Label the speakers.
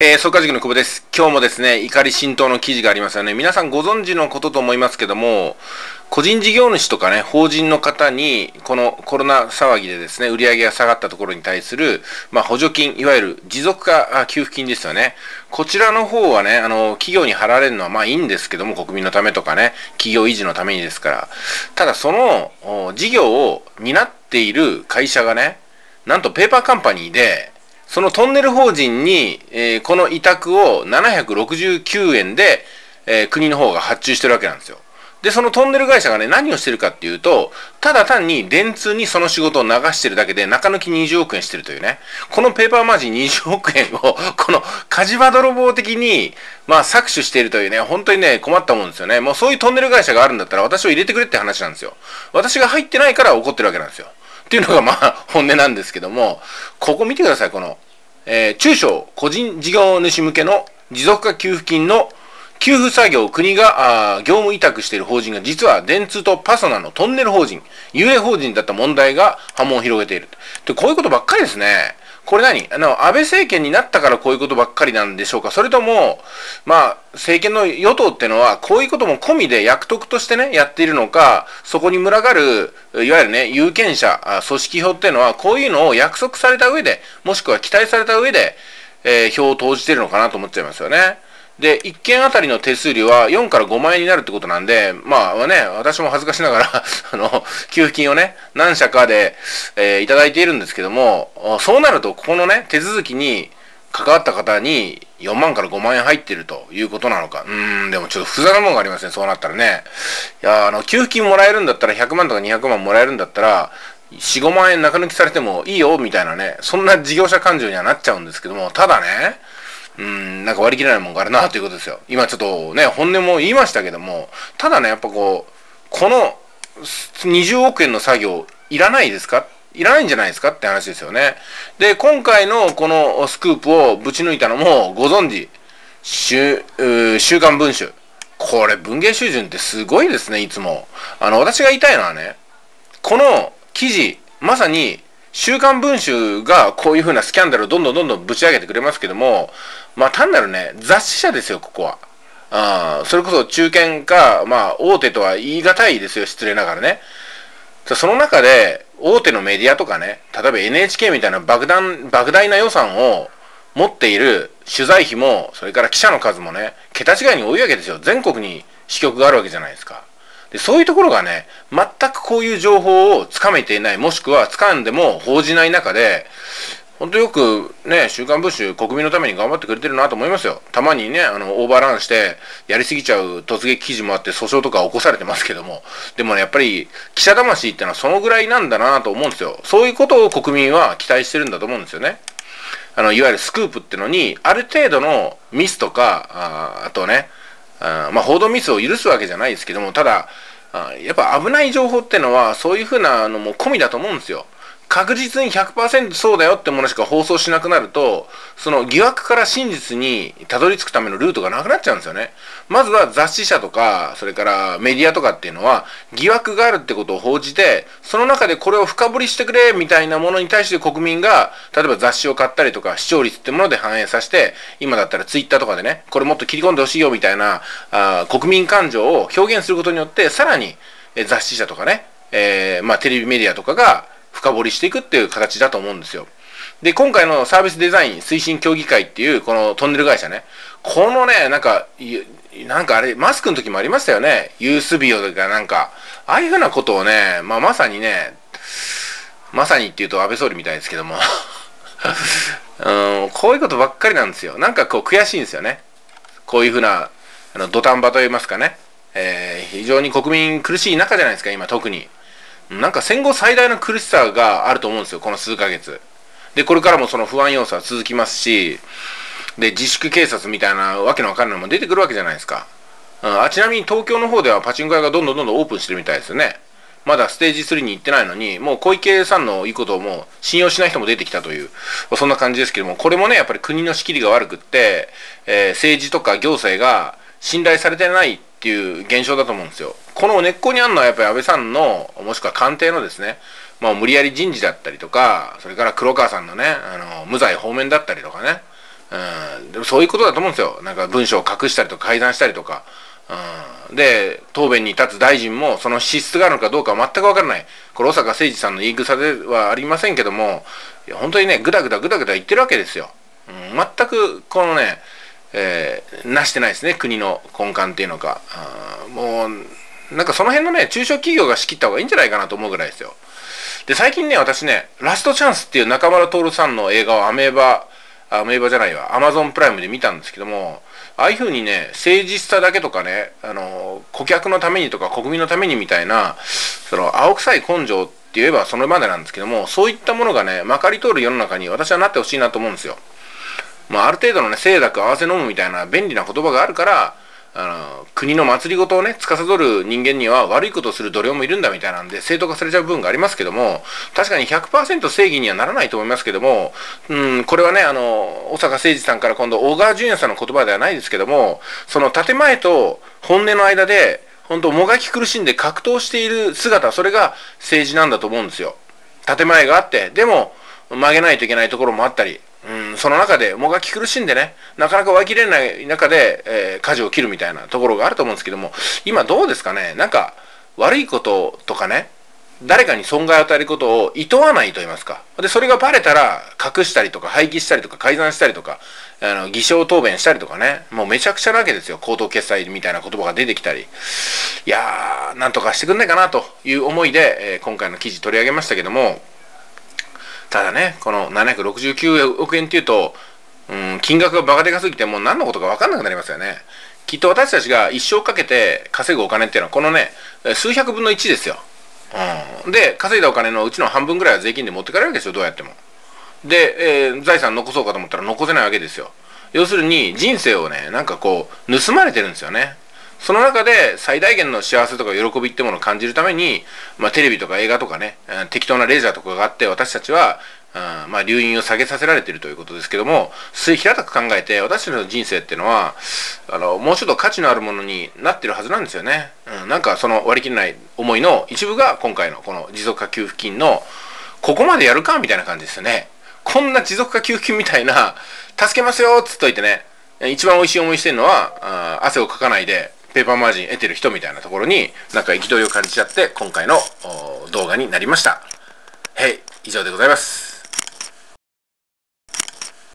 Speaker 1: えー、総会塾の久保です。今日もですね、怒り浸透の記事がありますよね。皆さんご存知のことと思いますけども、個人事業主とかね、法人の方に、このコロナ騒ぎでですね、売り上げが下がったところに対する、まあ、補助金、いわゆる持続化給付金ですよね。こちらの方はね、あの、企業に払われるのはまあいいんですけども、国民のためとかね、企業維持のためにですから。ただ、その、事業を担っている会社がね、なんとペーパーカンパニーで、そのトンネル法人に、えー、この委託を769円で、えー、国の方が発注してるわけなんですよ。で、そのトンネル会社がね、何をしてるかっていうと、ただ単に電通にその仕事を流してるだけで、中抜き20億円してるというね、このペーパーマージン20億円を、この火事場泥棒的に、まあ、搾取しているというね、本当にね、困ったもんですよね。もうそういうトンネル会社があるんだったら、私を入れてくれって話なんですよ。私が入ってないから怒ってるわけなんですよ。っていうのがまあ本音なんですけども、ここ見てください、この、えー、中小個人事業主向けの持続化給付金の給付作業を国があ業務委託している法人が実は電通とパソナのトンネル法人、遊泳法人だった問題が波紋を広げている。で、こういうことばっかりですね。これ何？あの、安倍政権になったからこういうことばっかりなんでしょうか？それとも、まあ、政権の与党ってのは、こういうことも込みで役得としてね、やっているのか、そこに群がる、いわゆるね、有権者、組織票っていうのは、こういうのを約束された上で、もしくは期待された上で、えー、票を投じてるのかなと思っちゃいますよね。で、1件あたりの手数料は4から5万円になるってことなんで、まあね、私も恥ずかしながら あの、給付金をね、何社かで、えー、いただいているんですけども、そうなると、ここのね、手続きに関わった方に4万から5万円入ってるということなのか。うーん、でもちょっと複雑なものがありますね、そうなったらね。いや、あの、給付金もらえるんだったら、100万とか200万もらえるんだったら、4、5万円中抜きされてもいいよ、みたいなね、そんな事業者感情にはなっちゃうんですけども、ただね、うん、なんか割り切れないもんがあるなということですよ。今ちょっとね、本音も言いましたけども、ただね、やっぱこう、この20億円の作業、いらないですか？いらないんじゃないですかって話ですよね。で、今回のこのスクープをぶち抜いたのもご存知、週、週刊文春。これ文芸集準ってすごいですね、いつも。あの、私が言いたいのはね、この記事、まさに週刊文春がこういうふうなスキャンダルをどんどんどんどんぶち上げてくれますけども、まあ単なるね、雑誌社ですよ、ここは。ああそれこそ中堅か、まあ大手とは言い難いですよ、失礼ながらね。その中で、大手のメディアとかね、例えば NHK みたいな莫大莫大な予算を持っている取材費も、それから記者の数もね、桁違いに多いわけですよ。全国に支局があるわけじゃないですか。でそういうところがね、全くこういう情報をつかめていない、もしくは掴んでも報じない中で、本当よくね、週刊文春、国民のために頑張ってくれてるなと思いますよ。たまにね、あの、オーバーランして、やりすぎちゃう突撃記事もあって、訴訟とか起こされてますけども、でもね、やっぱり、記者魂ってのはそのぐらいなんだなと思うんですよ。そういうことを国民は期待してるんだと思うんですよね。あの、いわゆるスクープってのに、ある程度のミスとか、ああとね、あまあ、報道ミスを許すわけじゃないですけども、ただ、あやっぱ危ない情報ってのは、そういうふうなのも込みだと思うんですよ。確実に100%そうだよってものしか放送しなくなると、その疑惑から真実にたどり着くためのルートがなくなっちゃうんですよね。まずは雑誌社とか、それからメディアとかっていうのは、疑惑があるってことを報じて、その中でこれを深掘りしてくれみたいなものに対して国民が、例えば雑誌を買ったりとか、視聴率ってもので反映させて、今だったらツイッターとかでね、これもっと切り込んでほしいよみたいな、あ国民感情を表現することによって、さらに、雑誌社とかね、えー、まあテレビメディアとかが、深掘りしていくっていう形だと思うんですよ。で、今回のサービスデザイン推進協議会っていう、このトンネル会社ね、このね、なんか、なんかあれ、マスクの時もありましたよね。ユースビオとかなんか、ああいうふうなことをね、まあ、まさにね、まさにっていうと安倍総理みたいですけども うん、こういうことばっかりなんですよ。なんかこう悔しいんですよね。こういうふうな、あの、土壇場といいますかね。えー、非常に国民苦しい中じゃないですか、今特に。なんか戦後最大の苦しさがあると思うんですよ、この数ヶ月。で、これからもその不安要素は続きますし、で、自粛警察みたいなわけのわかんないのも出てくるわけじゃないですか。うん、あちなみに東京の方ではパチンコ屋がどんどんどんどんオープンしてるみたいですよね。まだステージ3に行ってないのに、もう小池さんのいいことをもう信用しない人も出てきたという、そんな感じですけども、これもね、やっぱり国の仕切りが悪くって、えー、政治とか行政が信頼されてないっていう現象だと思うんですよ。この根っこにあるのはやっぱり安倍さんの、もしくは官邸のですね、まあ、無理やり人事だったりとか、それから黒川さんのね、あの、無罪方面だったりとかね、うん、でもそういうことだと思うんですよ。なんか文章を隠したりとか改ざんしたりとか。うん、で、答弁に立つ大臣もその資質があるのかどうかは全くわからない。これ、小坂誠二さんの言い草ではありませんけども、本当にね、ぐだぐだぐだぐだ言ってるわけですよ。うん、全く、このね、えー、なしてないですね、国の根幹っていうのか。もう、なんかその辺のね、中小企業が仕切った方がいいんじゃないかなと思うぐらいですよ。で、最近ね、私ね、ラストチャンスっていう中村徹さんの映画をアメーバ、アメーバじゃないわ、アマゾンプライムで見たんですけども、ああいうふうにね、誠実さだけとかね、あの、顧客のためにとか国民のためにみたいな、その、青臭い根性って言えばそれまでなんですけども、そういったものがね、まかり通る世の中に私はなってほしいなと思うんですよ。まあ、ある程度のね、清濁合わせ飲むみたいな便利な言葉があるから、あの国の祭りごとをね司る人間には悪いことをする度量もいるんだみたいなんで正当化されちゃう部分がありますけども確かに100%正義にはならないと思いますけども、うん、これはねあの小坂誠二さんから今度小川淳也さんの言葉ではないですけどもその建前と本音の間で本当もがき苦しんで格闘している姿それが政治なんだと思うんですよ。建前があってでも曲げないといけないところもあったり、その中でもがき苦しんでね、なかなか湧きれない中で、えー、舵を切るみたいなところがあると思うんですけども、今どうですかね、なんか悪いこととかね、誰かに損害を与えることを厭わないと言いますか。で、それがバレたら隠したりとか廃棄したりとか改ざんしたりとか、あの、偽証答弁したりとかね、もうめちゃくちゃなわけですよ。口頭決済みたいな言葉が出てきたり。いやー、なんとかしてくんないかなという思いで、えー、今回の記事取り上げましたけども、ただね、この769億円っていうと、うん、金額がバカでかすぎてもう何のことか分かんなくなりますよね。きっと私たちが一生かけて稼ぐお金っていうのはこのね、数百分の1ですよ。うん、で、稼いだお金のうちの半分ぐらいは税金で持ってかれるわけですよ、どうやっても。で、えー、財産残そうかと思ったら残せないわけですよ。要するに人生をね、なんかこう、盗まれてるんですよね。その中で最大限の幸せとか喜びってものを感じるために、まあ、テレビとか映画とかね、適当なレジャーとかがあって私たちは、うん、まあ、留飲を下げさせられているということですけども、平たく考えて、私たちの人生っていうのは、あの、もうちょっと価値のあるものになってるはずなんですよね。うん、なんかその割り切れない思いの一部が今回のこの持続化給付金の、ここまでやるかみたいな感じですよね。こんな持続化給付金みたいな、助けますよっつっといてね、一番美味しい思いしてるのは、あ汗をかかないで、ペーパーマージン得てる人みたいなところになんか憤りを感じちゃって今回の動画になりました。はい、以上でございます。